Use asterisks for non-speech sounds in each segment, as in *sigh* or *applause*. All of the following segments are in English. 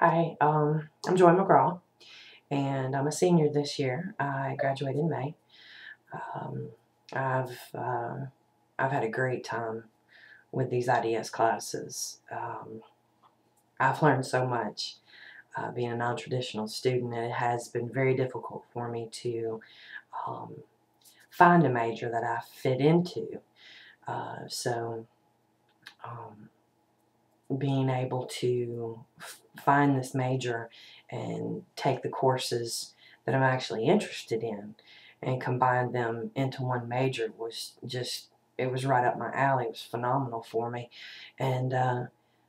Hi, um, I'm Joy McGraw, and I'm a senior this year. I graduated in May. Um, I've uh, I've had a great time with these IDS classes. Um, I've learned so much uh, being a non-traditional student, it has been very difficult for me to um, find a major that I fit into. Uh, so. Um, being able to find this major and take the courses that I'm actually interested in and combine them into one major was just it was right up my alley. It was phenomenal for me. And uh,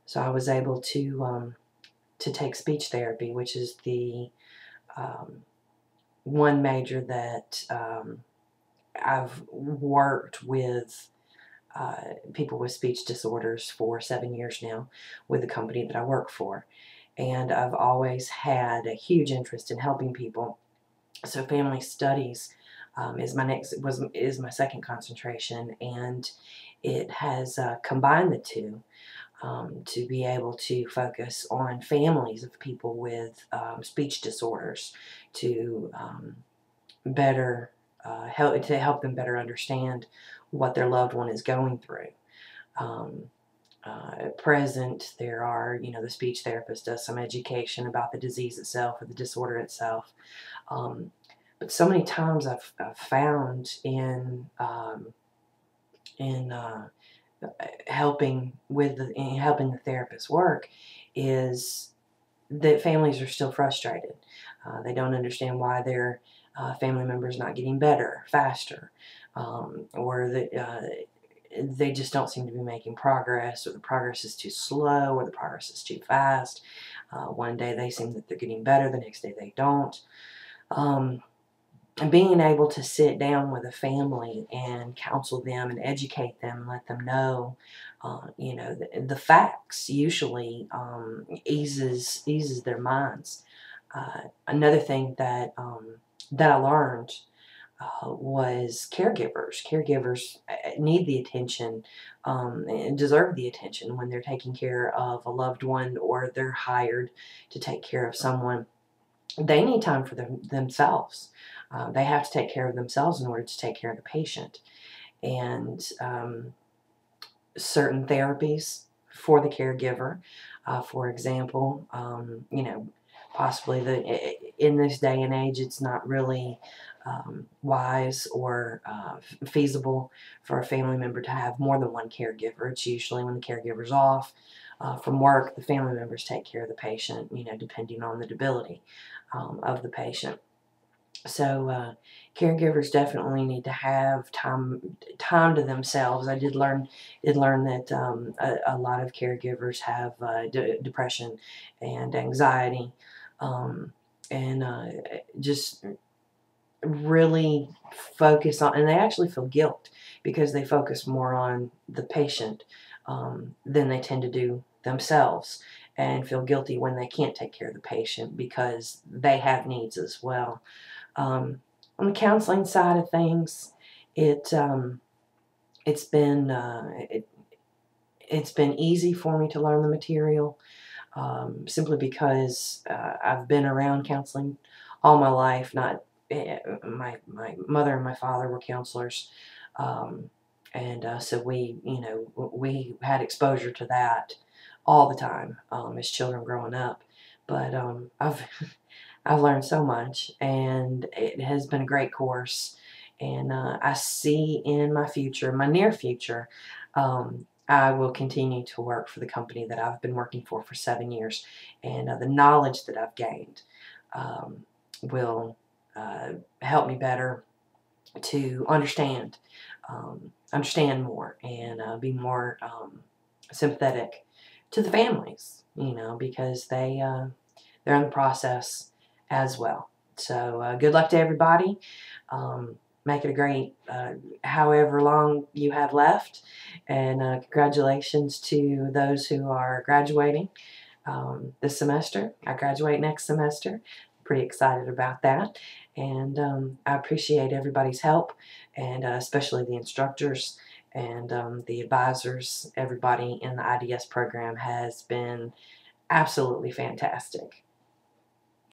so I was able to um, to take speech therapy which is the um, one major that um, I've worked with uh, people with speech disorders for seven years now with the company that I work for. And I've always had a huge interest in helping people. So family studies um, is my next was is my second concentration, and it has uh, combined the two um, to be able to focus on families of people with um, speech disorders to um, better uh, help to help them better understand what their loved one is going through. Um, uh, at present, there are, you know, the speech therapist does some education about the disease itself or the disorder itself. Um, but so many times I've, I've found in um, in uh, helping with the, in helping the therapist work is that families are still frustrated. Uh, they don't understand why their uh, family members not getting better faster um, or that uh, they just don't seem to be making progress, or the progress is too slow, or the progress is too fast. Uh, one day they seem that they're getting better, the next day they don't. Um, and being able to sit down with a family and counsel them and educate them, and let them know, uh, you know, the, the facts usually um, eases eases their minds. Uh, another thing that um, that I learned uh, was caregivers. Caregivers uh, need the attention um, and deserve the attention when they're taking care of a loved one or they're hired to take care of someone. They need time for them, themselves. Uh, they have to take care of themselves in order to take care of the patient. And um, certain therapies for the caregiver, uh, for example, um, you know, possibly the in this day and age, it's not really um, wise or uh, feasible for a family member to have more than one caregiver. It's usually when the caregiver's off uh, from work, the family members take care of the patient, you know, depending on the debility um, of the patient. So uh, caregivers definitely need to have time time to themselves. I did learn did learn that um, a, a, lot of caregivers have uh, depression and anxiety, um, and uh, just really focus on, and they actually feel guilt because they focus more on the patient um, than they tend to do themselves and feel guilty when they can't take care of the patient because they have needs as well. Um, on the counseling side of things, it um, it's been uh, it, it's been easy for me to learn the material um, simply because uh, I've been around counseling all my life, not Eh, my my mother and my father were counselors, um, and uh, so we you know we had exposure to that all the time um, as children growing up. But um, I've *laughs* I've learned so much, and it has been a great course. And uh, I see in my future, my near future, um, I will continue to work for the company that I've been working for for seven years, and uh, the knowledge that I've gained um, will uh, help me better to understand, um, understand more and uh, be more um, sympathetic to the families, you know, because they uh, they're in the process as well. So uh, good luck to everybody. Um, make it a great, uh, however long you have left, and uh, congratulations to those who are graduating um, this semester. I graduate next semester pretty excited about that. And um, I appreciate everybody's help, and uh, especially the instructors and um, the advisors. Everybody in the IDS program has been absolutely fantastic.